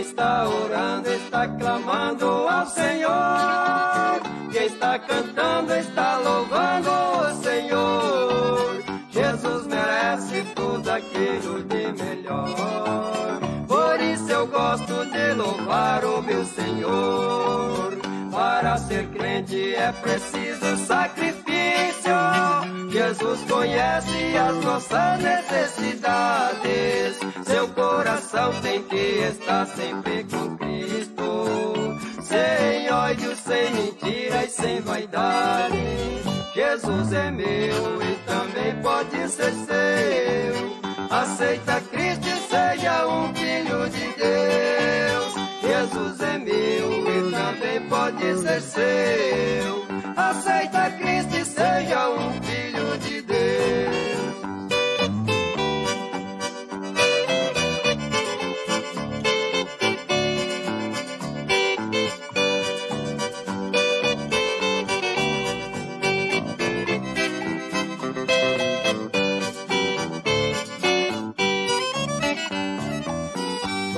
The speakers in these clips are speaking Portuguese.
está orando, está clamando ao Senhor. Quem está cantando, está louvando o Senhor. Jesus merece tudo aquilo de melhor. Por isso eu gosto de louvar o meu Senhor. Para ser crente é preciso sacrifício. Jesus conhece as nossas necessidades. Seu coração tem que estar sempre com Cristo. Sem ódio, sem mentira e sem vaidade. Jesus é meu e também pode ser seu. Aceita Cristo e seja um filho de Deus. Jesus é meu e também pode ser seu.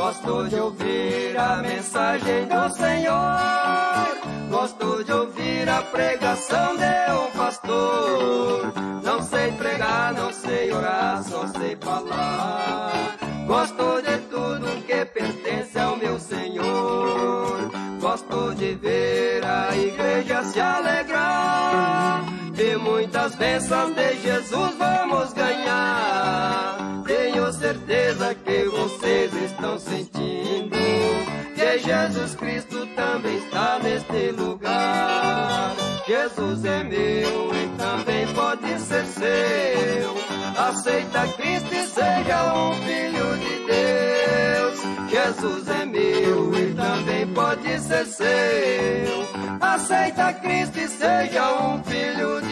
Gosto de ouvir a mensagem do Senhor. Gosto de ouvir a pregação de um pastor. Não sei pregar, não sei orar, só sei falar. Gosto de tudo que pertence ao meu Senhor. Gosto de ver a igreja se alegrar. E muitas bênçãos de Jesus vamos ganhar. Tenho certeza que vocês estão sentindo que Jesus Cristo também está neste lugar. Jesus é meu e também pode ser seu. Aceita Cristo e seja um filho de Deus. Jesus é meu e também pode ser seu. Aceita Cristo e seja um filho de